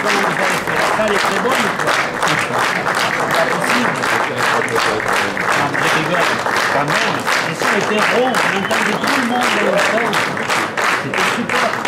vous avez fait La salle est très bonne ou quoi C'est pas possible. Non, mais je rigole. Quand même. Les sons étaient ronds, on entendait tout le monde dans le son. C'était super.